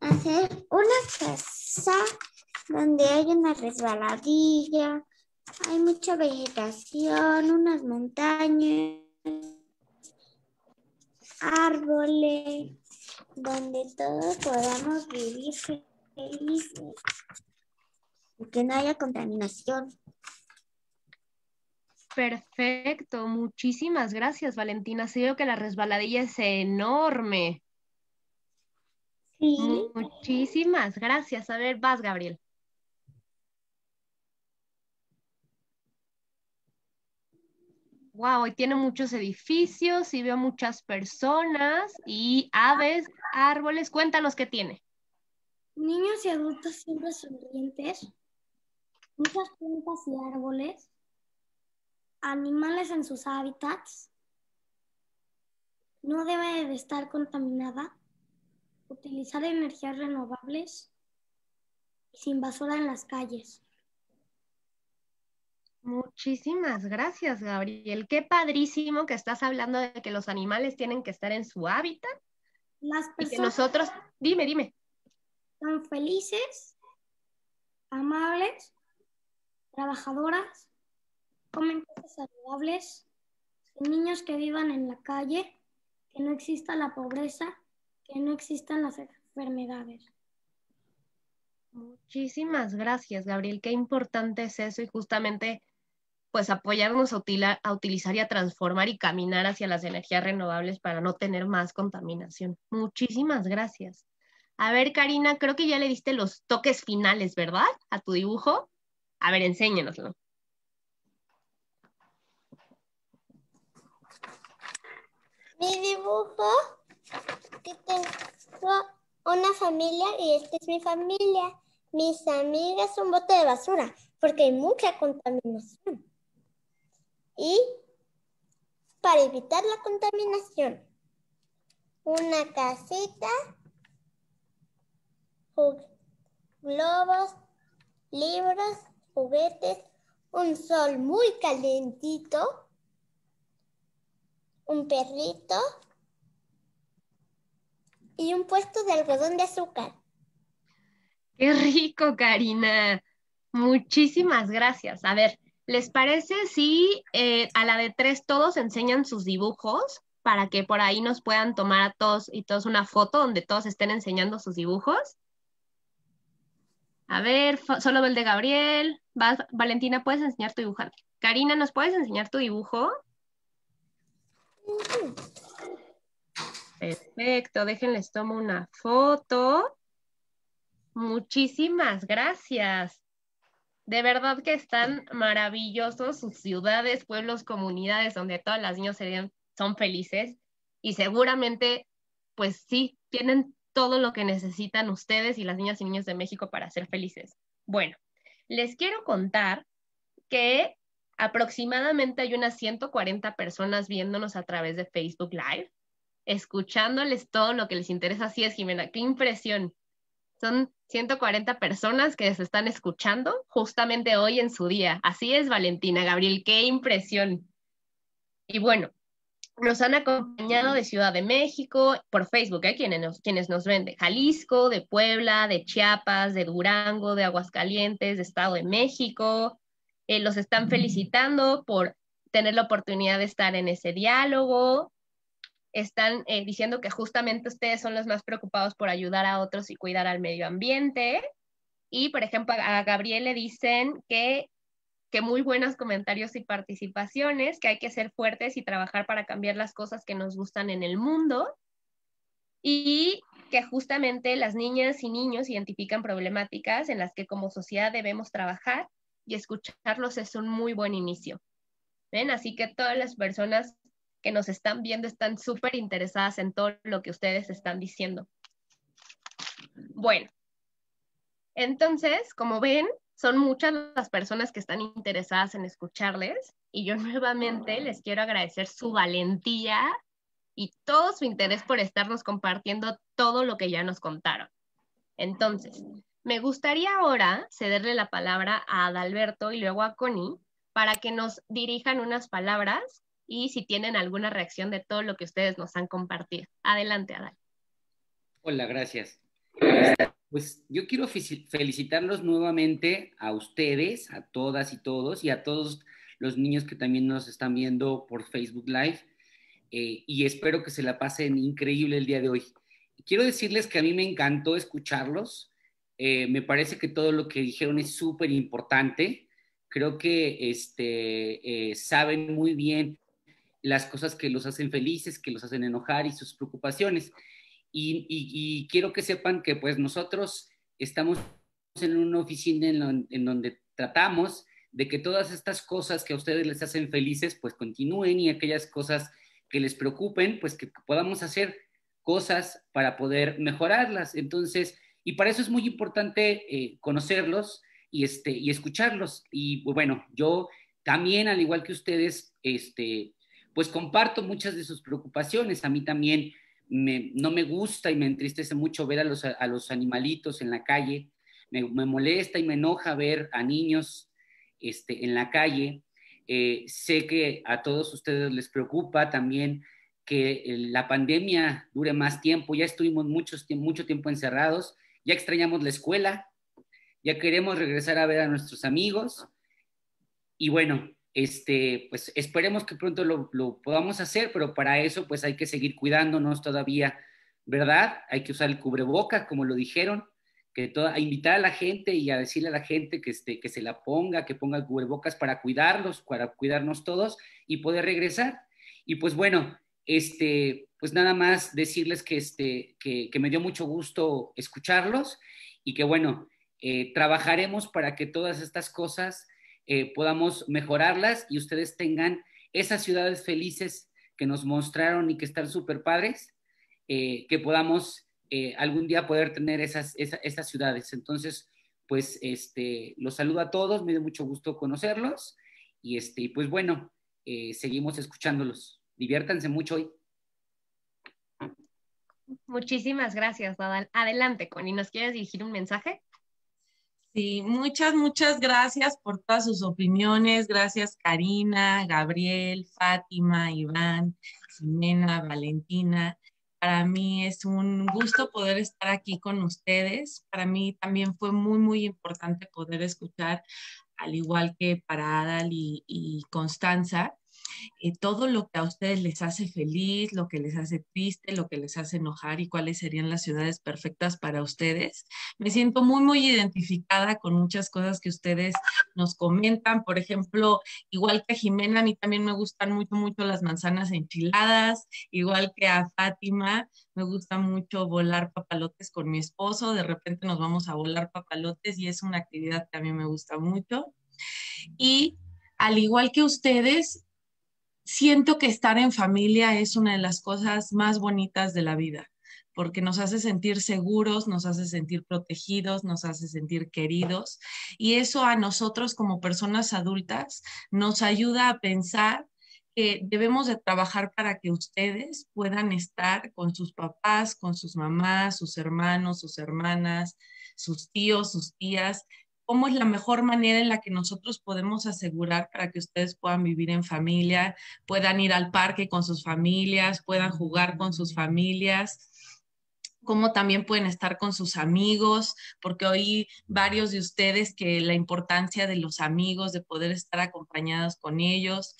hacer una casa donde hay una resbaladilla, hay mucha vegetación, unas montañas, árboles, donde todos podamos vivir felices y que no haya contaminación. Perfecto, muchísimas gracias Valentina. Sí veo que la resbaladilla es enorme. Muchísimas gracias. A ver, vas, Gabriel. Wow, y tiene muchos edificios y veo muchas personas y aves, árboles. Cuéntanos qué tiene. Niños y adultos siempre sonrientes, muchas plantas y árboles, animales en sus hábitats, no debe de estar contaminada, utilizar energías renovables y sin basura en las calles. Muchísimas gracias, Gabriel. Qué padrísimo que estás hablando de que los animales tienen que estar en su hábitat. Las personas y que nosotros, dime, dime. Son felices, amables, trabajadoras, comen cosas saludables, niños que vivan en la calle, que no exista la pobreza que no existan las enfermedades. Muchísimas gracias, Gabriel. Qué importante es eso y justamente pues apoyarnos a, a, utilizar y a transformar y caminar hacia las energías renovables para no tener más contaminación. Muchísimas gracias. A ver, Karina, creo que ya le diste los toques finales, ¿verdad? A tu dibujo. A ver, enséñenoslo. Mi dibujo, que tengo una familia y esta es mi familia. Mis amigas son bote de basura porque hay mucha contaminación. Y para evitar la contaminación, una casita, globos, libros, juguetes, un sol muy calentito, un perrito y un puesto de algodón de azúcar. Qué rico, Karina. Muchísimas gracias. A ver, ¿les parece si eh, a la de tres todos enseñan sus dibujos para que por ahí nos puedan tomar a todos y todos una foto donde todos estén enseñando sus dibujos? A ver, solo el de Gabriel. Valentina, ¿puedes enseñar tu dibujo? Karina, ¿nos puedes enseñar tu dibujo? Perfecto, déjenles tomo una foto. Muchísimas gracias. De verdad que están maravillosos sus ciudades, pueblos, comunidades donde todas las niños serían, son felices y seguramente, pues sí, tienen todo lo que necesitan ustedes y las niñas y niños de México para ser felices. Bueno, les quiero contar que aproximadamente hay unas 140 personas viéndonos a través de Facebook Live, escuchándoles todo lo que les interesa. Así es, Jimena, qué impresión. Son 140 personas que se están escuchando justamente hoy en su día. Así es, Valentina, Gabriel, qué impresión. Y bueno, nos han acompañado de Ciudad de México, por Facebook, ¿eh? quienes, nos, quienes nos ven de Jalisco, de Puebla, de Chiapas, de Durango, de Aguascalientes, de Estado de México. Eh, los están felicitando por tener la oportunidad de estar en ese diálogo. Están eh, diciendo que justamente ustedes son los más preocupados por ayudar a otros y cuidar al medio ambiente. Y, por ejemplo, a Gabriel le dicen que que muy buenos comentarios y participaciones, que hay que ser fuertes y trabajar para cambiar las cosas que nos gustan en el mundo y que justamente las niñas y niños identifican problemáticas en las que como sociedad debemos trabajar y escucharlos es un muy buen inicio. ¿Ven? Así que todas las personas que nos están viendo están súper interesadas en todo lo que ustedes están diciendo. Bueno, entonces, como ven, son muchas las personas que están interesadas en escucharles y yo nuevamente les quiero agradecer su valentía y todo su interés por estarnos compartiendo todo lo que ya nos contaron. Entonces, me gustaría ahora cederle la palabra a Adalberto y luego a Connie para que nos dirijan unas palabras y si tienen alguna reacción de todo lo que ustedes nos han compartido. Adelante, Adal. Hola, gracias. Pues yo quiero felicitarlos nuevamente a ustedes, a todas y todos, y a todos los niños que también nos están viendo por Facebook Live. Eh, y espero que se la pasen increíble el día de hoy. Quiero decirles que a mí me encantó escucharlos. Eh, me parece que todo lo que dijeron es súper importante. Creo que este, eh, saben muy bien las cosas que los hacen felices, que los hacen enojar y sus preocupaciones. Y, quiero que sepan que pues nosotros estamos en una oficina en, donde tratamos de que todas estas cosas que a ustedes les hacen felices pues continúen y aquellas cosas que les preocupen pues que podamos hacer cosas para poder mejorarlas. Entonces, y para eso es muy importante eh, conocerlos y, este, y escucharlos. Y bueno, yo también, al igual que ustedes, este, pues comparto muchas de sus preocupaciones. A mí también no me gusta y me entristece mucho ver a los, animalitos en la calle, me, molesta y me enoja ver a niños este, en la calle. Eh, sé que a todos ustedes les preocupa también que la pandemia dure más tiempo, ya estuvimos muchos, mucho tiempo encerrados, ya extrañamos la escuela, ya queremos regresar a ver a nuestros amigos. Y bueno, este, pues esperemos que pronto lo, podamos hacer, pero para eso pues hay que seguir cuidándonos todavía, ¿verdad? Hay que usar el cubreboca, como lo dijeron, que toda, a invitar a la gente y a decirle a la gente que, este, que se la ponga, que ponga cubrebocas para cuidarlos, para cuidarnos todos y poder regresar. Y pues bueno, este, pues nada más decirles que, este, que, me dio mucho gusto escucharlos y que bueno, eh, trabajaremos para que todas estas cosas eh, podamos mejorarlas y ustedes tengan esas ciudades felices que nos mostraron y que están súper padres, eh, que podamos algún día poder tener esas, esas, ciudades. Entonces, pues este, los saludo a todos, me dio mucho gusto conocerlos y este, pues bueno, seguimos escuchándolos diviértanse mucho hoy. Muchísimas gracias, Adelante, Connie, ¿nos quieres dirigir un mensaje? Sí, muchas, muchas gracias por todas sus opiniones. Gracias, Karina, Gabriel, Fátima, Iván, Ximena, Valentina. Para mí es un gusto poder estar aquí con ustedes. Para mí también fue muy, muy importante poder escuchar, al igual que para Adal y, y Constanza, eh, todo lo que a ustedes les hace feliz, lo que les hace triste, lo que les hace enojar y cuáles serían las ciudades perfectas para ustedes. Me siento muy, muy identificada con muchas cosas que ustedes nos comentan. Por ejemplo, igual que a Jimena, a mí también me gustan mucho, mucho las manzanas enchiladas, igual que a Fátima, me gusta mucho volar papalotes con mi esposo. De repente nos vamos a volar papalotes y es una actividad que a mí me gusta mucho. Y al igual que ustedes, siento que estar en familia es una de las cosas más bonitas de la vida, porque nos hace sentir seguros, nos hace sentir protegidos, nos hace sentir queridos y eso a nosotros como personas adultas nos ayuda a pensar que debemos de trabajar para que ustedes puedan estar con sus papás, con sus mamás, sus hermanos, sus hermanas, sus tíos, sus tías, cómo es la mejor manera en la que nosotros podemos asegurar para que ustedes puedan vivir en familia, puedan ir al parque con sus familias, puedan jugar con sus familias cómo también pueden estar con sus amigos, porque oí varios de ustedes que la importancia de los amigos, de poder estar acompañados con ellos.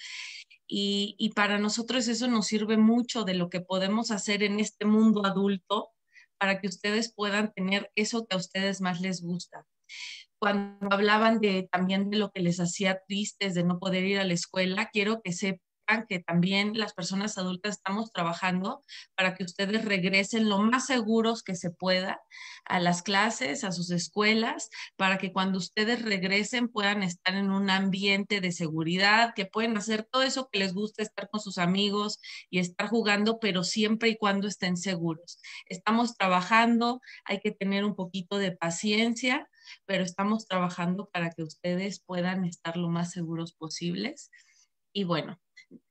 Y, y, para nosotros eso nos sirve mucho de lo que podemos hacer en este mundo adulto para que ustedes puedan tener eso que a ustedes más les gusta cuando hablaban de también de lo que les hacía tristes de no poder ir a la escuela, quiero que sepan que también las personas adultas estamos trabajando para que ustedes regresen lo más seguros que se pueda a las clases, a sus escuelas, para que cuando ustedes regresen puedan estar en un ambiente de seguridad, que pueden hacer todo eso que les gusta, estar con sus amigos y estar jugando, pero siempre y cuando estén seguros. Estamos trabajando, hay que tener un poquito de paciencia pero estamos trabajando para que ustedes puedan estar lo más seguros posibles. Y bueno,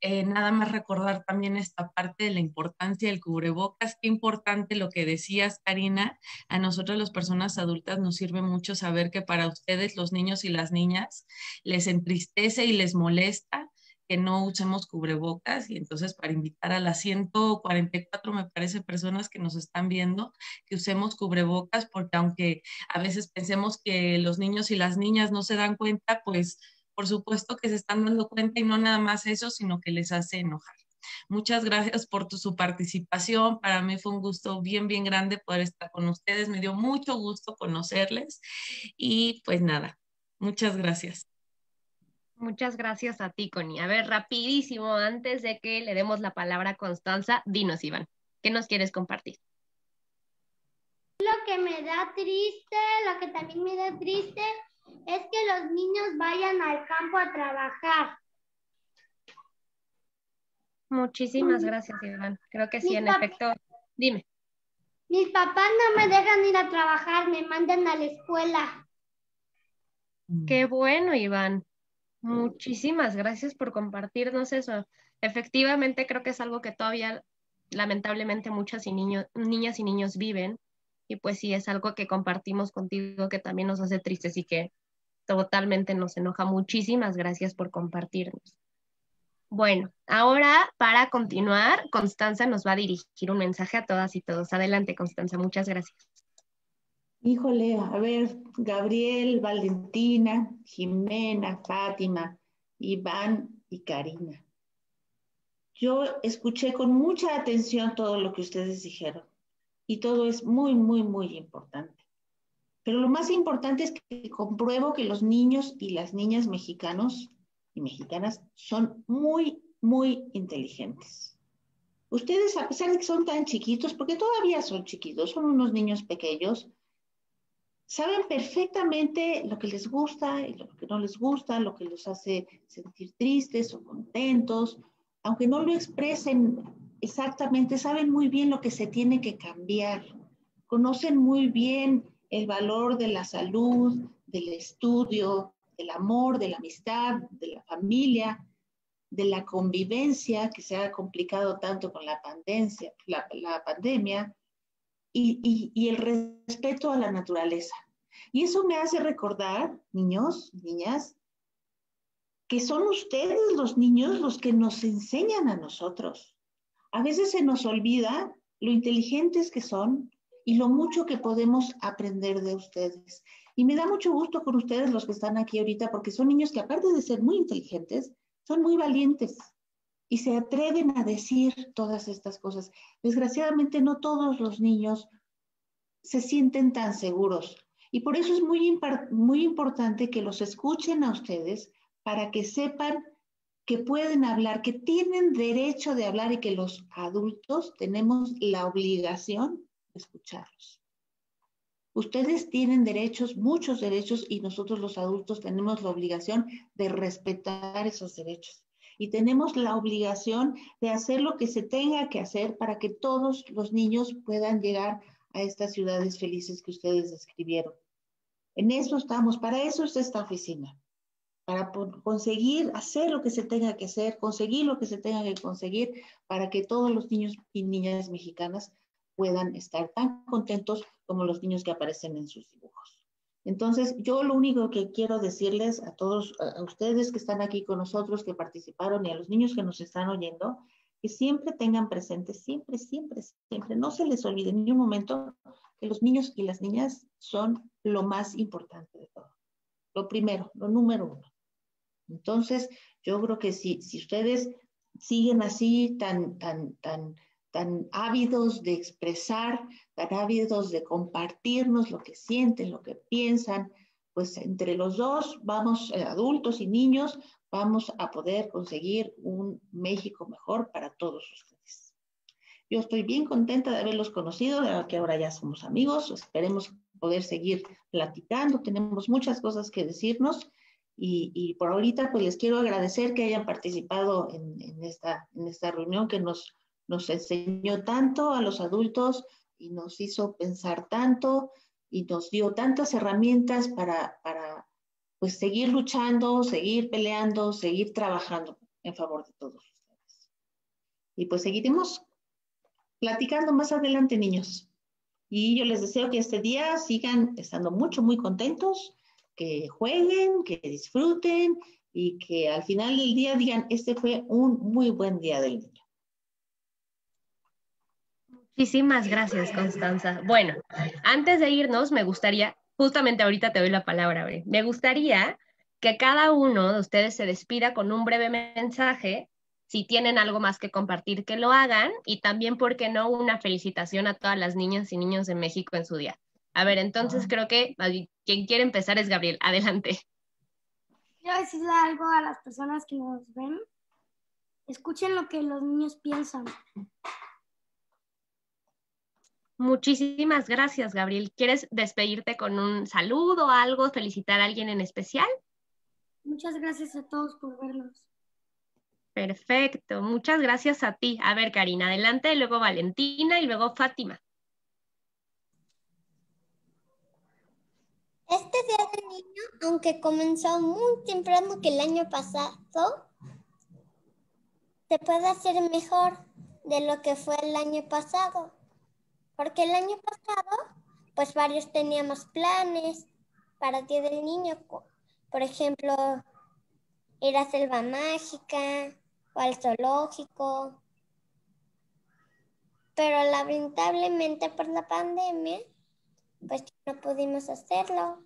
eh, nada más recordar también esta parte de la importancia del cubrebocas. Qué importante lo que decías, Karina. A nosotros las personas adultas nos sirve mucho saber que para ustedes, los niños y las niñas, les entristece y les molesta que no usemos cubrebocas y entonces para invitar a las 144, me parece, personas que nos están viendo, que usemos cubrebocas porque aunque a veces pensemos que los niños y las niñas no se dan cuenta, pues por supuesto que se están dando cuenta y no nada más eso, sino que les hace enojar. Muchas gracias por tu, su participación. Para mí fue un gusto bien, bien grande poder estar con ustedes. Me dio mucho gusto conocerles y pues nada, muchas gracias. Muchas gracias a ti, Connie. A ver, rapidísimo, antes de que le demos la palabra a Constanza, dinos, Iván, ¿qué nos quieres compartir? Lo que me da triste, lo que también me da triste, es que los niños vayan al campo a trabajar. Muchísimas gracias, Iván. Creo que sí, en efecto. Dime. Mis papás no me dejan ir a trabajar, me mandan a la escuela. Qué bueno, Iván. Muchísimas gracias por compartirnos eso. Efectivamente, creo que es algo que todavía lamentablemente muchas y niños, niñas y niños viven y pues sí, es algo que compartimos contigo que también nos hace tristes y que totalmente nos enoja. Muchísimas gracias por compartirnos. Bueno, ahora para continuar, Constanza nos va a dirigir un mensaje a todas y todos. Adelante, Constanza, muchas gracias. Híjole, a ver, Gabriel, Valentina, Jimena, Fátima, Iván y Karina. Yo escuché con mucha atención todo lo que ustedes dijeron y todo es muy, muy, muy importante. Pero lo más importante es que compruebo que los niños y las niñas mexicanos y mexicanas son muy, muy inteligentes. Ustedes, a pesar de que son tan chiquitos, porque todavía son chiquitos, son unos niños pequeños, saben perfectamente lo que les gusta y lo que no les gusta, lo que los hace sentir tristes o contentos, aunque no lo expresen exactamente, saben muy bien lo que se tiene que cambiar, conocen muy bien el valor de la salud, del estudio, del amor, de la amistad, de la familia, de la convivencia que se ha complicado tanto con la, pandemia, la, pandemia y, el respeto a la naturaleza. Y eso me hace recordar, niños, niñas, que son ustedes los niños los que nos enseñan a nosotros. A veces se nos olvida lo inteligentes que son y lo mucho que podemos aprender de ustedes. Y me da mucho gusto con ustedes los que están aquí ahorita, porque son niños que aparte de ser muy inteligentes, son muy valientes y se atreven a decir todas estas cosas. Desgraciadamente no todos los niños se sienten tan seguros y por eso es muy, muy importante que los escuchen a ustedes para que sepan que pueden hablar, que tienen derecho de hablar y que los adultos tenemos la obligación de escucharlos. Ustedes tienen derechos, muchos derechos, y nosotros los adultos tenemos la obligación de respetar esos derechos. Y tenemos la obligación de hacer lo que se tenga que hacer para que todos los niños puedan llegar a estas ciudades felices que ustedes describieron. En eso estamos, para eso es esta oficina, para conseguir hacer lo que se tenga que hacer, conseguir lo que se tenga que conseguir para que todos los niños y niñas mexicanas puedan estar tan contentos como los niños que aparecen en sus dibujos. Entonces, yo lo único que quiero decirles a todos, a ustedes que están aquí con nosotros, que participaron y a los niños que nos están oyendo, que siempre tengan presente, siempre, siempre, siempre, no se les olvide ni un momento que los niños y las niñas son lo más importante de todo. Lo primero, lo número uno. Entonces, yo creo que si, si ustedes siguen así tan, tan, tan tan ávidos de expresar, tan ávidos de compartirnos lo que sienten, lo que piensan, pues entre los dos vamos, eh, adultos y niños, vamos a poder conseguir un México mejor para todos ustedes. Yo estoy bien contenta de haberlos conocido, de que ahora ya somos amigos, esperemos poder seguir platicando, tenemos muchas cosas que decirnos y, por ahorita pues les quiero agradecer que hayan participado en, esta, en esta reunión que nos nos enseñó tanto a los adultos y nos hizo pensar tanto y nos dio tantas herramientas para, para pues seguir luchando, seguir peleando, seguir trabajando en favor de todos. Y pues seguiremos platicando más adelante, niños. Y yo les deseo que este día sigan estando mucho, muy contentos, que jueguen, que disfruten y que al final del día digan, este fue un muy buen día del niño. Muchísimas gracias, Constanza. Bueno, antes de irnos, me gustaría, justamente ahorita te doy la palabra, me gustaría que cada uno de ustedes se despida con un breve mensaje. Si tienen algo más que compartir, que lo hagan. Y también, ¿por qué no? Una felicitación a todas las niñas y niños de México en su día. A ver, entonces creo que quien quiere empezar es Gabriel. Adelante. Quiero decirle algo a las personas que nos ven. Escuchen lo que los niños piensan. Muchísimas gracias, Gabriel. ¿Quieres despedirte con un saludo o algo, felicitar a alguien en especial? Muchas gracias a todos por vernos. Perfecto, muchas gracias a ti. A ver, Karina, adelante, luego Valentina y luego Fátima. Este día del niño, aunque comenzó muy temprano que el año pasado, se puede hacer mejor de lo que fue el año pasado. Porque el año pasado, pues varios teníamos planes para Día del Niño. Por ejemplo, ir a Selva Mágica o al zoológico. Pero lamentablemente por la pandemia, pues no pudimos hacerlo.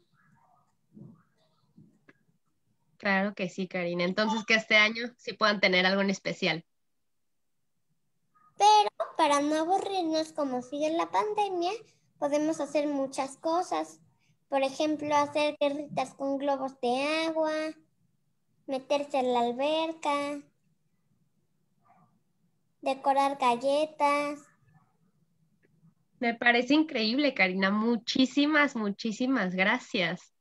Claro que sí, Karina. Entonces, que este año sí puedan tener algo en especial. Pero para no aburrirnos como sigue la pandemia, podemos hacer muchas cosas. Por ejemplo, hacer guerritas con globos de agua, meterse en la alberca, decorar galletas. Me parece increíble, Karina. Muchísimas, muchísimas gracias.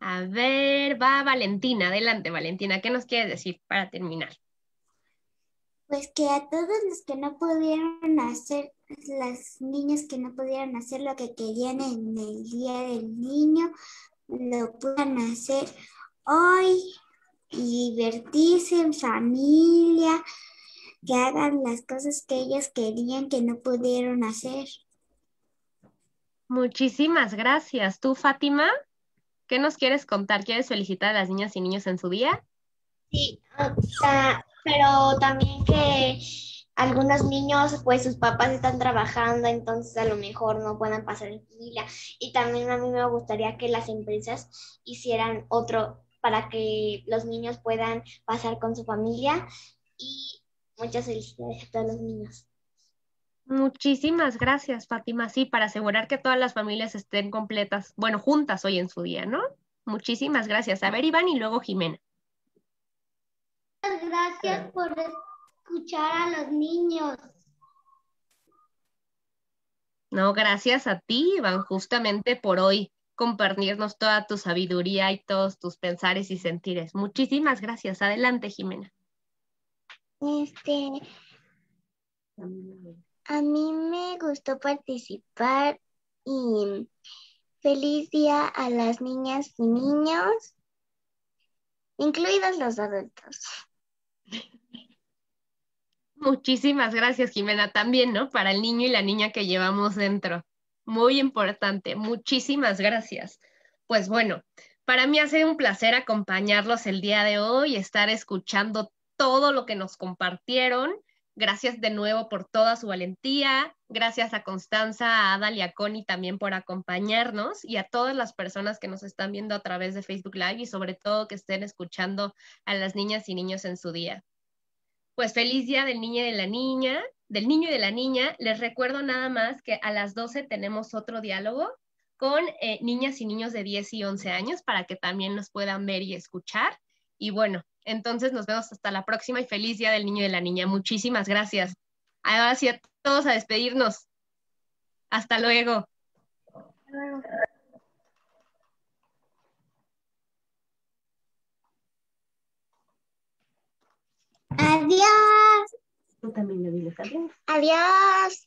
A ver, va Valentina. Adelante, Valentina. ¿Qué nos quieres decir para terminar? Pues que a todos los que no pudieron hacer, las niñas que no pudieron hacer lo que querían en el Día del Niño, lo puedan hacer hoy y divertirse en familia, que hagan las cosas que ellos querían que no pudieron hacer. Muchísimas gracias. ¿Tú, Fátima? ¿Qué nos quieres contar? ¿Quieres felicitar a las niñas y niños en su día? Sí, pero también que algunos niños, pues sus papás están trabajando, entonces a lo mejor no puedan pasar en familia. Y también a mí me gustaría que las empresas hicieran otro para que los niños puedan pasar con su familia. Y muchas felicidades a todos los niños. Muchísimas gracias, Fátima. Sí, para asegurar que todas las familias estén completas, bueno, juntas hoy en su día, ¿no? Muchísimas gracias. A ver, Iván y luego Jimena. Gracias por escuchar a los niños. No, gracias a ti, Iván, justamente por hoy compartirnos toda tu sabiduría y todos tus pensares y sentires. Muchísimas gracias. Adelante, Jimena. Este, a mí me gustó participar y feliz día a las niñas y niños, incluidos los adultos. Muchísimas gracias, Jimena, también, ¿no? Para el niño y la niña que llevamos dentro. Muy importante. Muchísimas gracias. Pues bueno, para mí ha sido un placer acompañarlos el día de hoy, estar escuchando todo lo que nos compartieron Gracias de nuevo por toda su valentía. Gracias a Constanza, a Adal y a Connie también por acompañarnos y a todas las personas que nos están viendo a través de Facebook Live y sobre todo que estén escuchando a las niñas y niños en su día. Pues feliz día del niño y de la niña, del niño y de la niña. Les recuerdo nada más que a las 12 tenemos otro diálogo con eh, niñas y niños de 10 y 11 años para que también nos puedan ver y escuchar. Y bueno, entonces nos vemos hasta la próxima y feliz día del niño y de la niña. Muchísimas gracias. Ahora sí a todos a despedirnos. Hasta luego. Adiós. Tú también le diles adiós. Adiós.